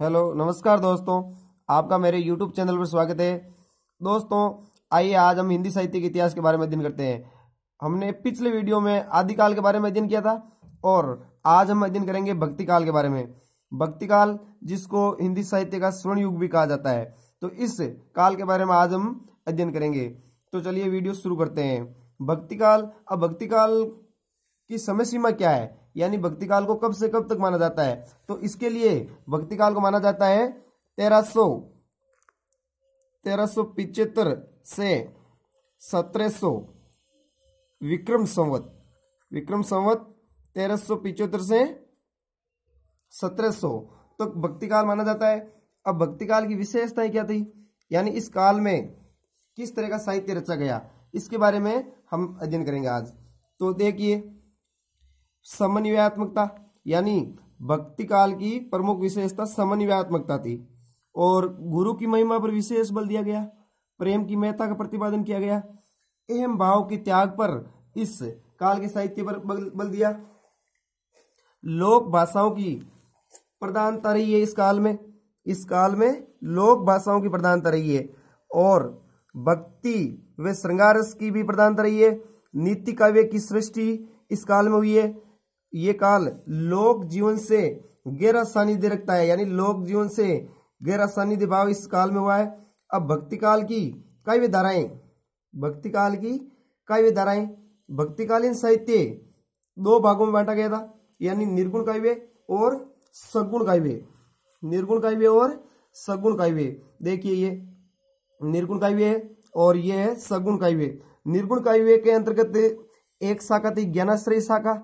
Hello, नमस्कार दोस्तों। आपका मेरे यूट्यूब चैनल पर स्वागत है। दोस्तों, आइए आज हम हिंदी साहित्य के इतिहास के बारे में अध्ययन करते हैं। हमने पिछले वीडियो में आदिकाल के बारे में अध्ययन किया था और आज हम अध्ययन करेंगे भक्ति काल के बारे में। भक्ति काल जिसको हिंदी साहित्य का स्वर्ण युग भी कहा जाता है। तो इस काल के बारे में आज हम अध्ययन करेंगे। तो चलिए वीडियो शुरू करते हैं। भक्ति काल अब भक्ति काल की समय सीमा क्या है? यानी भक्ति काल को कब से कब तक माना जाता है? तो इसके लिए भक्ति काल को माना जाता है तेरह सौ तेरह सौ पिचहत्तर से सत्रह सौ विक्रम संवत। विक्रम संवत तेरह सौ पिचहत्तर से सत्रह सौ तो भक्ति काल माना जाता है। अब भक्ति काल की विशेषताएँ क्या थी? यानी इस काल में किस तरह का साहित्य रचा गया? इसके बारे में हम अध्ययन करेंगे आज। तो देखिए समन्वयात्मकता यानी भक्ति काल की प्रमुख विशेषता समन्वयात्मकता थी। और गुरु की महिमा पर विशेष बल दिया गया प्रेम की महत्ता का प्रतिपादन किया गया एहम भाव के त्याग पर इस काल के साहित्य पर बल, दिया। लोक भाषाओं की प्रधानता रही है इस काल में इस काल में लोक भाषाओं की प्रधानता रही है और भक्ति व श्रृंगार की भी प्रधानता रही है नीति काव्य की सृष्टि इस काल में हुई है। ये काल लोक जीवन से गहरा सानिध्य रखता है, यानी लोक जीवन से गहरा सानिध्य भाव इस काल में हुआ है। अब भक्ति काल की काव्य धाराएँ, भक्ति काल की काव्य धाराएँ भक्तिकालीन साहित्य दो भागों में बांटा गया था, यानी निर्गुण काव्य और सगुण काव्य निर्गुण काव्य और सगुण काव्य देखिए ये, निर्गुण काव्य है और ये है सगुण काव्य निर्गुण काव्य के अंतर्गत एक शाखा थी, ज्ञानाश्रय शाखा।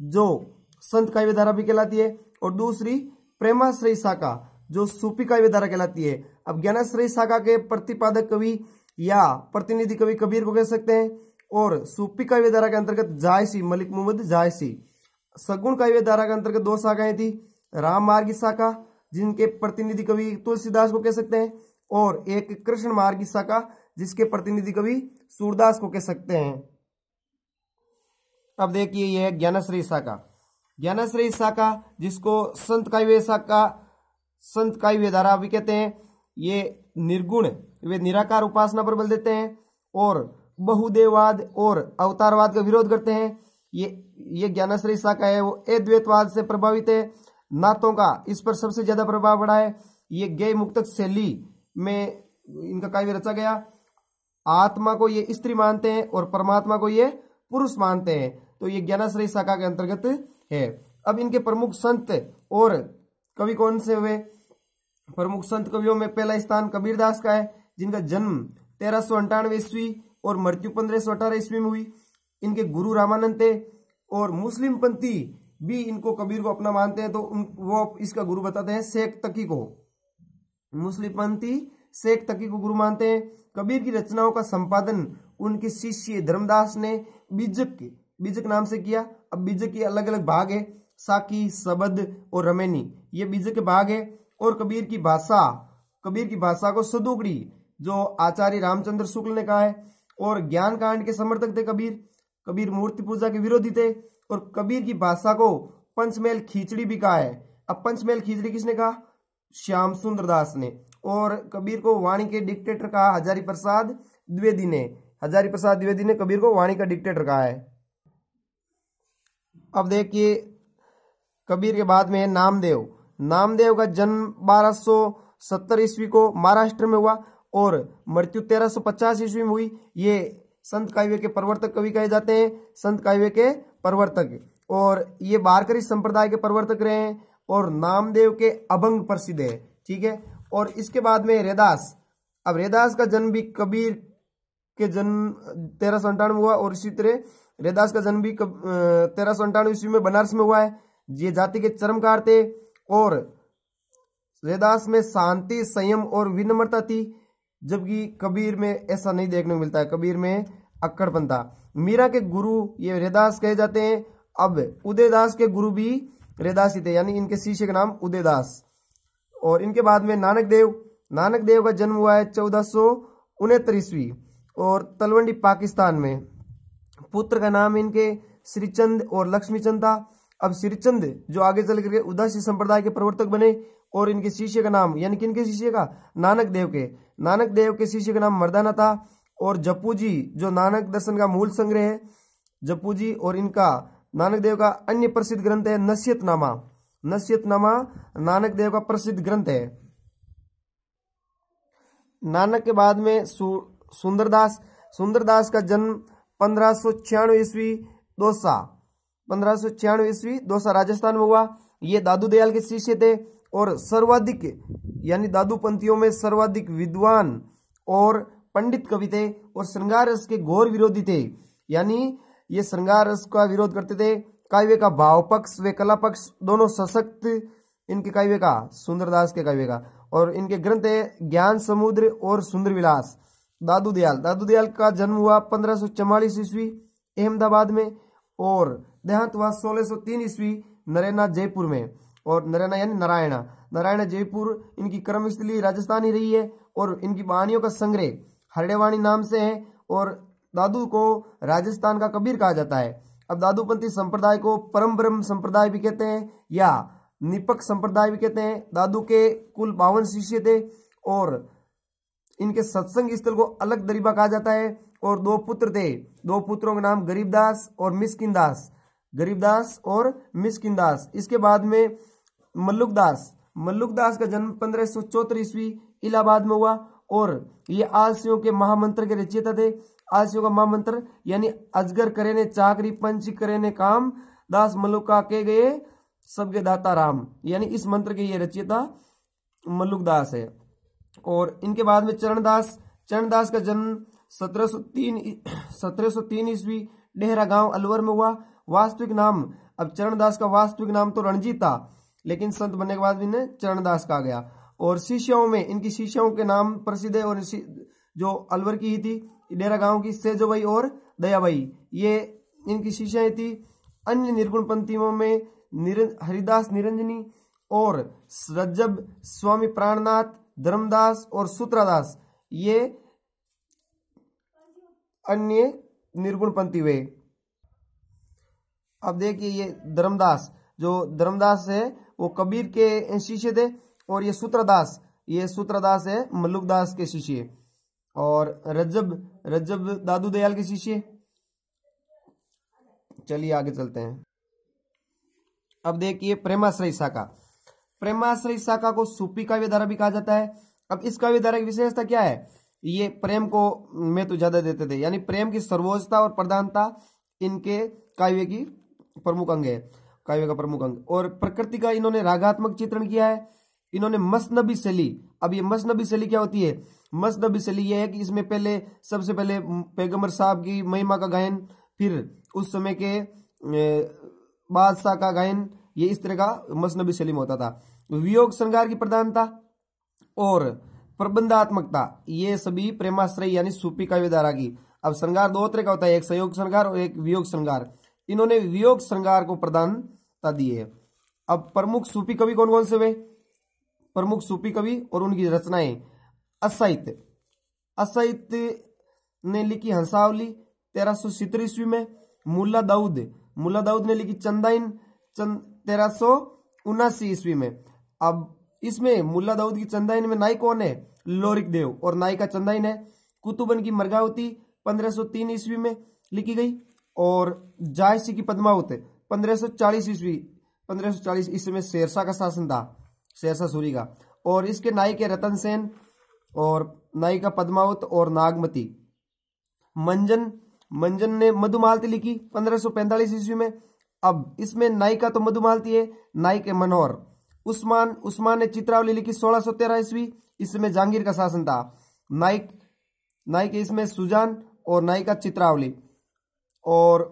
जो संत काव्य धारा भी कहलाती है, और दूसरी प्रेमाश्रय शाखा, जो सूफी काव्य धारा कहलाती है। अब ज्ञानाश्रय शाखा के प्रतिपादक कवि या प्रतिनिधि कवि कबीर को कह सकते हैं, और सूफी काव्य धारा के अंतर्गत जायसी, मलिक मोहम्मद जायसी। सगुण काव्य धारा के अंतर्गत दो शाखाएँ थी, राम मार्ग शाखा, जिनके प्रतिनिधि कवि तुलसीदास को कह सकते हैं, और एक कृष्ण मार्ग शाखा, जिसके प्रतिनिधि कवि सूरदास को कह सकते हैं। अब देखिए यह है ज्ञानश्री शाखा ज्ञानश्री शाखा जिसको संत काव्य शाखा संत काव्य धारा भी कहते हैं, ये निर्गुण, वे निराकार उपासना पर बल देते हैं और बहुदेववाद और अवतारवाद का विरोध करते हैं। ये ये ज्ञानश्री शाखा है, वो अद्वैतवाद से प्रभावित है, नातों का इस पर सबसे ज़्यादा प्रभाव पड़ा है। ये गय मुक्तक शैली में इनका काव्य रचा गया। आत्मा को ये स्त्री मानते हैं और परमात्मा को ये पुरुष मानते हैं। तो ये ज्ञानाश्रय शाखा के अंतर्गत है। अब इनके प्रमुख संत और कवि कौन से हुए? प्रमुख संत कवियों में पहला स्थान कबीरदास का है, जिनका जन्म तेरह सौ अंठानवे ईस्वी और मृत्यु पंद्रह सौ अठारह ईस्वी में हुई। इनके गुरु रामानंद थे और मुस्लिम पंथी भी इनको कबीर को अपना मानते हैं तो वो इसका गुरु बताते हैं, शेख तकी को। मुस्लिम पंथी शेख तकी को गुरु मानते हैं। कबीर की रचनाओं का संपादन उनके शिष्य धर्मदास ने बीजक बीजक नाम से किया। अब बीजक के अलग अलग भाग है, साकी, सबद और रमेनी। ये बीजक के भाग है और कबीर की भाषा, कबीर की भाषा को सदुगड़ी, जो आचार्य रामचंद्र शुक्ल ने कहा है। और ज्ञान कांड के समर्थक थे कबीर। कबीर मूर्ति पूजा के विरोधी थे और कबीर की भाषा को पंचमेल खींचड़ी भी कहा है। अब पंचमेल खींचड़ी किसने कहा? श्याम सुंदर दास ने। और कबीर को वाणी के डिक्टेटर कहा हजारी प्रसाद द्विवेदी ने। हजारी प्रसाद द्विवेदी ने कबीर को वाणी का डिक्टेटर कहा है। अब देखिए, कबीर के बाद में है नामदेव। नामदेव का जन्म 1270 ईस्वी को महाराष्ट्र में हुआ और मृत्यु 1350 ईस्वी में हुई। ये संत काव्य के प्रवर्तक कवि कहे जाते हैं, संत काव्य के प्रवर्तक। और ये बारकरी संप्रदाय के प्रवर्तक रहे हैं और नामदेव के अभंग प्रसिद्ध है, ठीक है? और इसके बाद में रेदास। अब रेदास का जन्म भी कबीर के जन्म तेरह सौ अंठानवे हुआ और इसी तरह रेदास का जन्म भी तेरह सौ अंठानवे ईस्वी में बनारस में हुआ है। ये जाति के चरमकार थे और रेदास में शांति, संयम और विनम्रता थी, जबकि कबीर में ऐसा नहीं देखने को मिलता है। कबीर में अक्कड़पन था। मीरा के गुरु ये रेदास कहे जाते हैं। अब उदयदास के गुरु भी रेदास ही थे, यानी इनके शिष्य का नाम उदयदास। और इनके बाद में नानक देव नानक देव का जन्म हुआ है चौदह सौ उनहत्तर ईस्वी, और तलवंडी पाकिस्तान में। पुत्र का नाम इनके श्रीचंद और लक्ष्मीचंद था। अब श्रीचंद, जो आगे चल करके उदासी संप्रदाय के प्रवर्तक बने और इनके शिष्य का नाम, यानी किन के शिष्य का? नानक देव के। नानक देव के शिष्य का नाम मर्दाना था और जप्पू जी जो नानक दर्शन का मूल संग्रह है जप्पू जी और इनका नानक देव का अन्य प्रसिद्ध ग्रंथ है नसीहतनामा नसीहतनामा नानक देव का प्रसिद्ध ग्रंथ है। नानक के बाद में सुंदरदास। सुंदरदास का जन्म पंद्रह छियानवे ईस्वी दोसा। पंद्रह छियानवे ईस्वी दोसा राजस्थान में हुआ। ये दादू दयाल के शिष्य थे और सर्वाधिक, यानी दादू पंथियों में सर्वाधिक विद्वान और पंडित कवि थे और श्रृंगार रस के घोर विरोधी थे। यानी ये श्रृंगार रस का विरोध करते थे। काव्य का भाव पक्ष, व कला पक्ष, दोनों सशक्त, इनके काव्य का, सुंदरदास के काव्य का। और इनके ग्रंथ है ज्ञान, समुद्र और सुंदर विलास। दादू दयाल। दादू दयाल का जन्म हुआ पंद्रह सौ ईस्वी, अहमदाबाद में, और देहांत हुआ सोलह सौ तीन ईस्वी नरेना जयपुर में। और नरेना यानी नारायणा। नारायण जयपुर इनकी कर्म कर्मस्थली राजस्थान ही रही है, और इनकी वाणियों का संग्रह हरडेवाणी नाम से है, और दादू को राजस्थान का कबीर कहा जाता है। अब दादूपंथी संप्रदाय को परम ब्रह्म संप्रदाय भी कहते हैं, या निपक संप्रदाय भी कहते हैं। दादू के कुल बावन शिष्य थे, और इनके सत्संग स्थल को अलग दरीबा कहा जाता है और दो पुत्र थे। दो पुत्रों के नाम गरीबदास और मिसकिनदास। गरीबदास और मिसकिनदास। इसके बाद में मल्लुकदास। मल्लुकदास का जन्म पंद्रह सौ चौहत्तर ईस्वी इलाहाबाद में हुआ और ये आलसियों के महामंत्र के रचयिता थे। आलसियों का महामंत्र यानी अजगर करे ने चाकरी, पंच करे ने काम, दास मल्लुका के गए सबके दाता राम। यानी इस मंत्र के ये रचयिता मल्लुकदास है। और इनके बाद में चरणदास चरणदास का जन्म सत्रह सौ तीन सत्रह सौ तीन ईस्वी डेहरा गाँव अलवर में हुआ। वास्तविक नाम अब चरणदास का वास्तविक नाम तो रणजीत था लेकिन संत बनने के बाद भी इन्हें चरणदास कहा गया। और शिष्यों में इनकी शिष्यों के नाम प्रसिद्ध है और जो अलवर की ही थी डेरा गाँव की सेजोबाई और दयाबाई। ये इनकी शिष्याएँ थी। अन्य निर्गुण पंथियों में निर, हरिदास निरंजनी और रज्जब स्वामी प्राणनाथ धर्मदास और सूत्रादास, ये अन्य निर्गुण पंथी हुए। अब देखिए ये धर्मदास, जो धर्मदास है, वो कबीर के शिष्य थे, और ये सूत्रदास ये सूत्रदास है मल्लुकदास के शिष्य। और रजब रजब दादू दयाल के शिष्य। चलिए आगे चलते हैं। अब देखिए प्रेमाश्रय शाखा। प्रेमाश्रय शाखा को सूपी काव्य धारा भी कहा जाता है। अब इस काव्य धारा की विशेषता क्या है? ये प्रेम को में तो ज़्यादा देते थे। यानी प्रेम की सर्वोच्चता और प्रधानता इनके काव्य की प्रमुख अंग है। काव्य का प्रमुख अंग। और प्रकृति का इन्होंने रागात्मक चित्रण किया है। इन्होंने मसनबी शैली। अब ये मसनबी शैली क्या होती है? मसनबी शैली ये है कि इसमें पहले, सबसे पहले पैगंबर साहब की महिमा का गायन, फिर उस समय के बादशाह का गायन ये इस तरह का मसनबी सलीम होता था। वियोग श्रृंगार की प्रधानता और प्रबंधात्मकता, ये सभी प्रेमाश्रय यानी सूपी काव्य धारा की। अब श्रृंगार दो तरह का होता है, एक संयोग श्रृंगार और एक वियोग श्रृंगार। इन्होंने वियोग श्रृंगार को प्रधानता दी है। अब प्रमुख सूपी कवि कौन कौन से हुए? प्रमुख सूपी कवि और उनकी रचनाएँ। असाहित्य असाहित्य ने लिखी हंसावली, तेरह सौ ईस्वी में। मुल्ला दाऊद। मुल्ला दाऊद ने लिखी चंदाइन तेरह सौ उनासी ईस्वी में। अब इसमें मुल्ला दाऊद की चंदाइन में नाई कौन है? लोरिक देव। और नाई का चंदाइन है कुतुबन की मरगावती, पंद्रह सौ तीन ईस्वी में लिखी गई। और जायसी की पद्मावत पंद्रह सौ चालीस ईस्वी, पंद्रह सौ चालीस ईस्वी में शेरशाह का शासन था, शेरशाह सूरी का। और इसके नाई के रतन सेन और नाई का पद्मावत और नागमती। मंजन मंजन ने मधुमालती लिखी, पंद्रह सौ पैंतालीस ईस्वी में। अब इसमें नायिका तो मधुमालती है नायिक मनोहर। उस्मान उस्मान ने चित्रावली लिखी सोलह सौ तेरह ईस्वी, इसमें जहांगीर का शासन था। नाइक नाइक इसमें सुजान और नायिका चित्रावली। और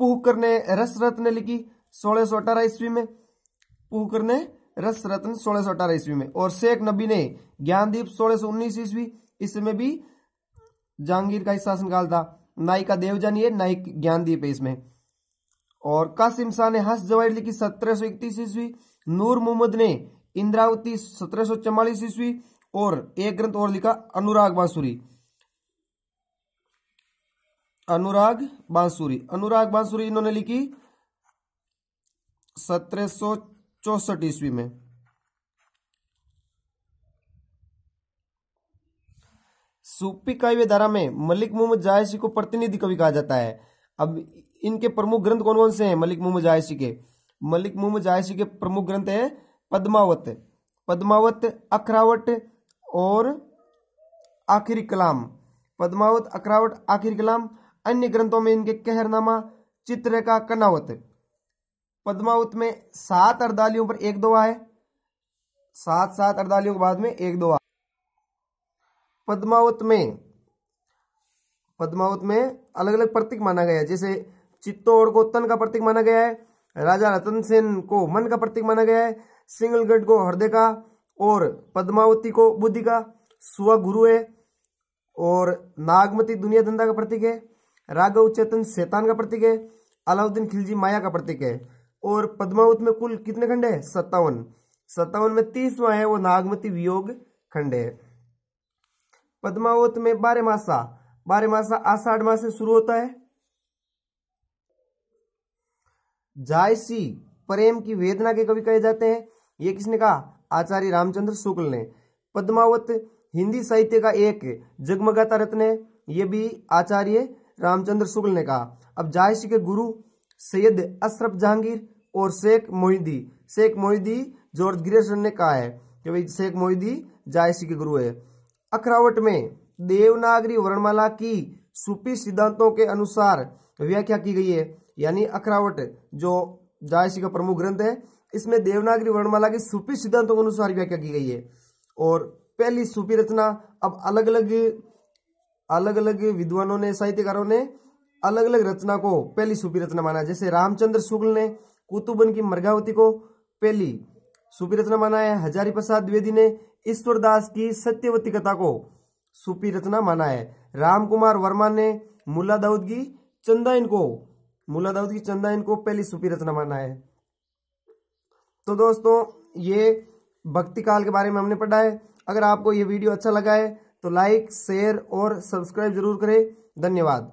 पुहकर ने रस रत्न लिखी सोलह सौ अठारह ईस्वी में। पुहकर ने रस रत्न सोलह सौ अठारह ईस्वी में। और शेख नबी ने ज्ञानदीप सोलह सौ उन्नीस ईस्वी, इसमें भी जहांगीर का ही शासनकाल था। नायिका देवजानी है नायिक ज्ञानदीप है इसमें। और कासिम शाह ने हस जवाहिर लिखी सत्रह सौ इकतीस ईस्वी। नूर मोहम्मद ने इंद्रावती सत्रह सौ चौवालीस ईस्वी और एक ग्रंथ और लिखा अनुराग बांसुरी। अनुराग बांसुरी। अनुराग बांसुरी इन्होंने लिखी सत्रह सौ चौसठ ईस्वी में। सूपी काव्य धारा में मलिक मोहम्मद जायसी को प्रतिनिधि कवि कहा जाता है। अब इनके प्रमुख ग्रंथ कौन कौन से हैं? मलिक मोहम्मद जायसी के। मलिक मोहम्मद जायसी के प्रमुख ग्रंथ है पद्मावत पद्मावत, अखरावट और आखिरी कलाम। पद्मावत, अखरावट, आखिरी कलाम, अन्य ग्रंथों में इनके कहरनामा, चित्ररेखा कनावत पद्मावत में सात अर्दालियों पर एक दोहा है। सात सात अर्दालियों के बाद में एक दोहा पद्मावत में पद्मावत में अलग अलग प्रतीक माना गया जैसे चित्तौड़ को तन का प्रतीक माना गया है, राजा रतन सेन को मन का प्रतीक माना गया है, सिंगलगढ़ को हृदय का और पद्मावती को बुद्धि का सुआ गुरु है और नागमती दुनिया धंधा का प्रतीक है, राघव चेतन शैतान का प्रतीक है, अलाउद्दीन खिलजी माया का प्रतीक है और पद्मावत में कुल कितने खंड है? सत्तावन। सत्तावन में तीसवा है वो नागमती वियोग खंड है। पद्मावत में बारह मासा बारह मासा आषाढ़ मास से शुरू होता है। जायसी प्रेम की वेदना के कवि कहे जाते हैं। ये किसने कहा? आचार्य रामचंद्र शुक्ल ने। पद्मावत, हिंदी साहित्य का एक जगमगाता रत्न है। ये भी आचार्य रामचंद्र शुक्ल ने कहा। अब जायसी के गुरु सैयद अशरफ जहांगीर और शेख मोहिदी। शेख मोहिदी जॉर्ज ग्रेसन ने कहा है कि भाई शेख मोहिदी जायसी के गुरु है। अखरावट में देवनागरी वर्णमाला की सुपी सिद्धांतों के अनुसार व्याख्या की गई है। यानी अखरावट जो जायसी का प्रमुख ग्रंथ है। इसमें देवनागरी वर्णमाला के सुपी सिद्धांतों के अनुसार व्याख्या की गई है। और पहली सुपी रचना अब अलग अलग अलग अलग विद्वानों ने, साहित्यकारों ने अलग अलग रचना को पहली सुपी रचना माना। जैसे रामचंद्र शुक्ल ने कुतुबन की मर्गावती को पहली सुपी रचना माना है। हजारी प्रसाद द्विवेदी ने ईश्वरदास की सत्यवती कथा को सुपी रचना माना है। राम कुमार वर्मा ने मुल्ला दाऊद की चंदाइन को मुल्ला दाऊद की चंदा इनको पहली सूफी रचना माना है। तो दोस्तों, ये भक्ति काल के बारे में हमने पढ़ा है। अगर आपको ये वीडियो अच्छा लगा है तो लाइक, शेयर और सब्सक्राइब ज़रूर करें। धन्यवाद।